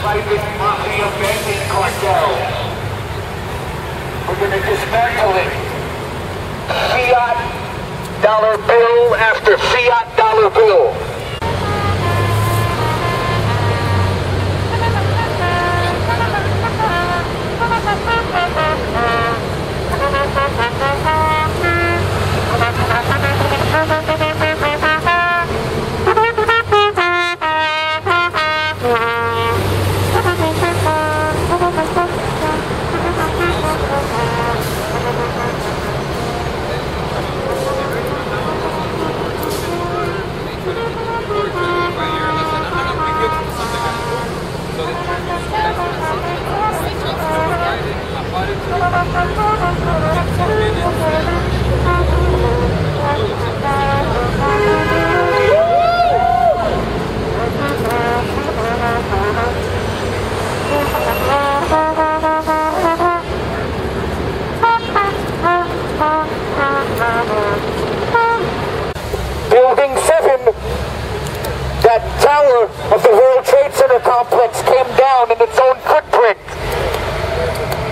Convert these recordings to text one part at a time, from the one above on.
Private mafia banking cartels. Dismantle. Fiat dollar bill after fiat dollar bill. of the World Trade Center complex came down in its own footprint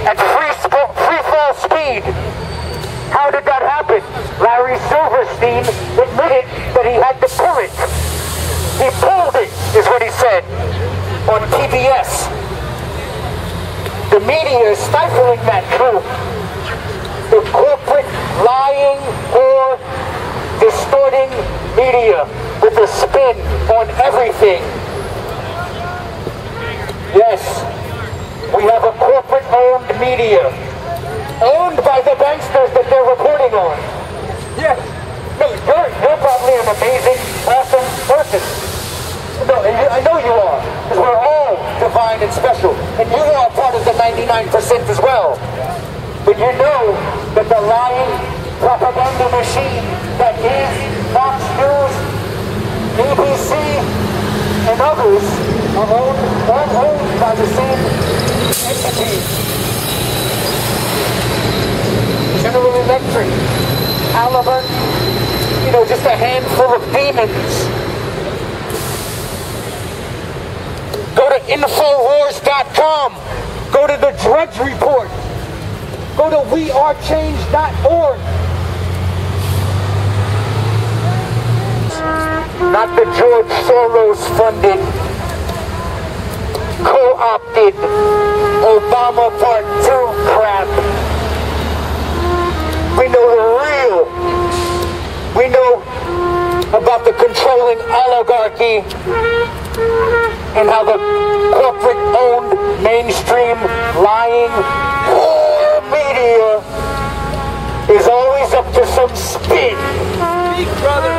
at free, free fall speed. How did that happen? Larry Silverstein admitted that he had to pull it. He pulled it, is what he said on PBS. The media is stifling that truth. The corporate lying or distorting media with a spin on everything. Yes, we have a corporate-owned media, owned by the banksters that they're reporting on. Yes, no, you're, you're probably an amazing, awesome person. No, I know you are, because we're all divine and special, and you are part of the 99% as well. But you know that the lying propaganda machine that is Fox News, ABC, and others are owned, all owned by the same entity. General Electric, Halliburton, you know, just a handful of demons. Go to Infowars.com. Go to the Drudge Report. Go to wearechange.org. Not the George Soros funded, co-opted Obama Part 2 crap. We know the real. We know about the controlling oligarchy and how the corporate-owned, mainstream, lying war media is always up to some spin. Big brother.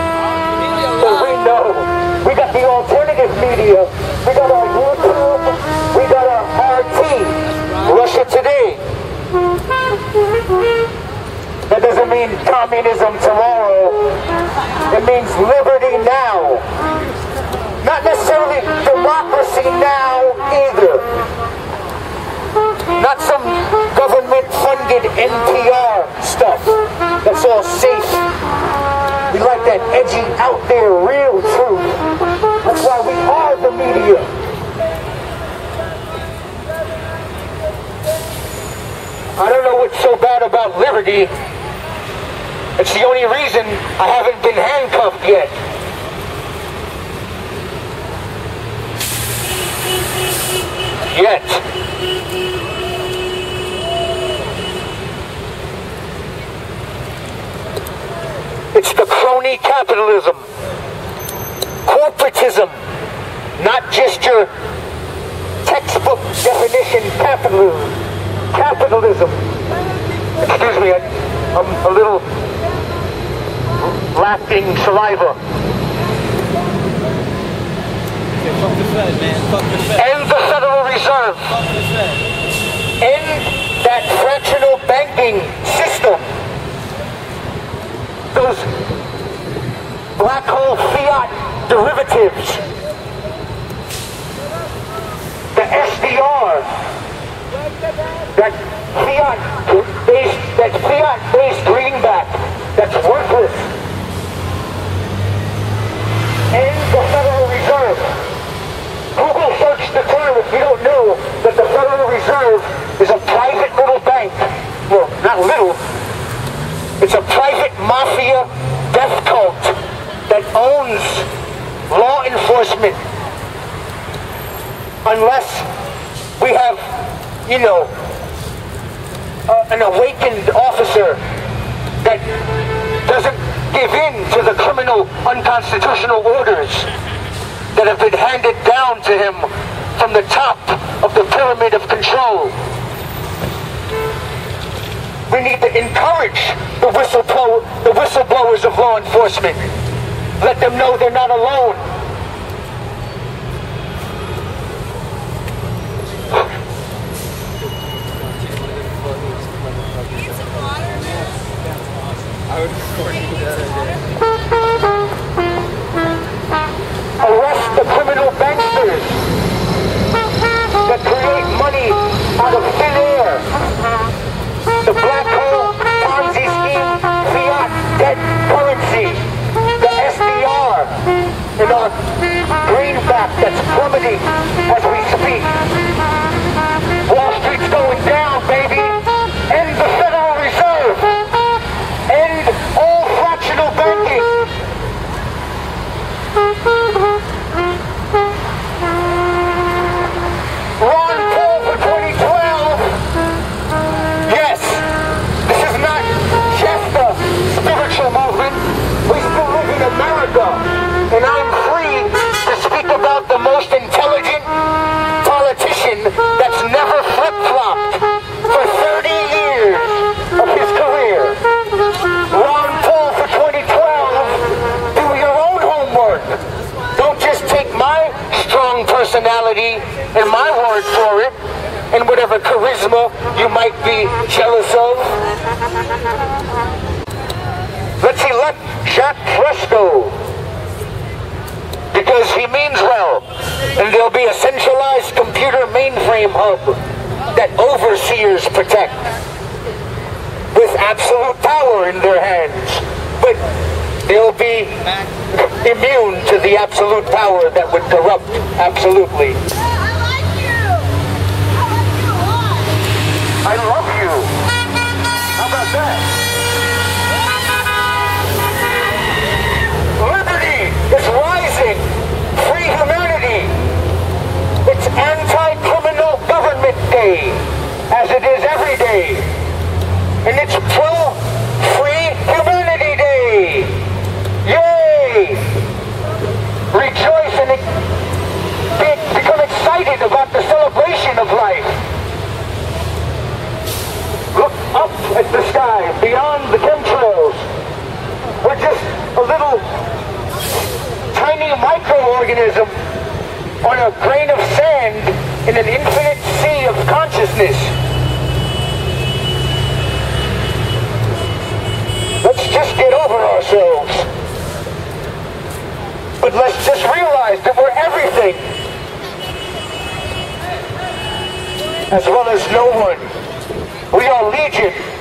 So we know we got the alternative media, we got mean communism tomorrow. It means liberty now. Not necessarily democracy now either. Not some government-funded NPR stuff that's all safe. We like that edgy, out there, real truth. That's why we are the media. I don't know what's so bad about liberty. It's the only reason I haven't been handcuffed yet. Yet. It's the crony capitalism, corporatism, not just your textbook definition capitalism. Capitalism. Excuse me, I, I'm a little lacking saliva. End the Federal Reserve. End that fractional banking system. Those black hole fiat derivatives. The SDR. That fiat based that fiat based greenback that's worthless. Enforcement unless we have, you know, uh, an awakened officer that doesn't give in to the criminal unconstitutional orders that have been handed down to him from the top of the pyramid of control. We need to encourage the whistleblower, the whistleblowers of law enforcement. Let them know they're not alone. Personality and my word for it and whatever charisma you might be jealous of. Let's elect Jacque Fresco because he means well and there'll be a centralized computer mainframe hub that overseers protect with absolute power in their hands. But they'll be immune to the absolute power that would corrupt absolutely. I like you. I like you a lot. I love you. How about that? Liberty is rising. Free humanity. It's anti-criminal government day, as it is every day. And it's pro-free humanity day. Yay! Rejoice and be, become excited about the celebration of life. Look up at the sky, beyond the chemtrails. We're just a little tiny microorganism on a grain of sand in an infinite sea of consciousness. Let's just get over ourselves. But let's just realize that we're everything. As well as no one. We are legion.